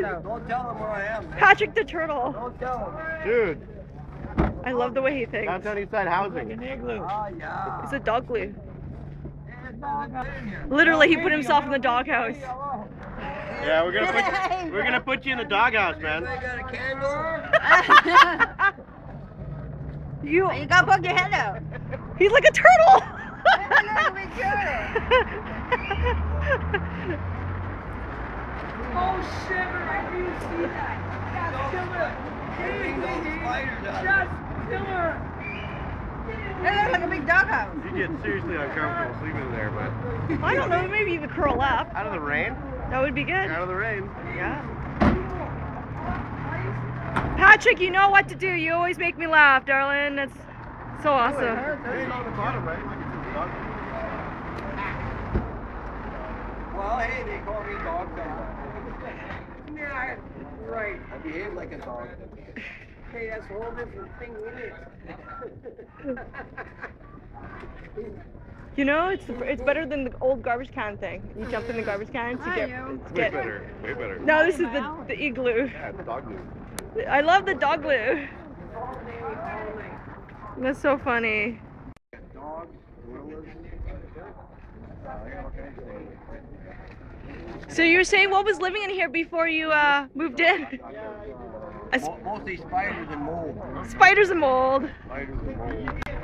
Don't tell him where I am. man. Patrick the turtle. Don't tell him. Dude, I love the way he thinks. downtown East Side housing. Ah, yeah. He's a Dogloo. Literally, he put himself in the doghouse. Yeah, we're gonna put we're gonna put you in the doghouse, man. I got a candle. You, You gotta poke your head out. he's like a turtle. Oh, shiver, I do see that. That's killer. Bring those spiders out. That's killer. It looks like a big doghouse. You get seriously uncomfortable sleeping in there, but I don't know, maybe you could curl up. out of the rain, That would be good. out of the rain. Yeah. Patrick, you know what to do. You always make me laugh, darling. That's so awesome. It's on the bottom, right? Like it's in the dog. Well, hey, they call me dog sometimes. Yeah, right. I behave like a dog. Hey, that's a whole different thing, isn't it? You know, it's it's better than the old garbage can thing. You jump in the garbage can to get, to Way get. better, way better. No, this is the the igloo. Yeah, it's Dogloo. I love the Dogloo. That's so funny. Dogs, So you were saying what was living in here before you uh, moved in? Mostly spiders and mold. Spiders and mold. Spiders and mold.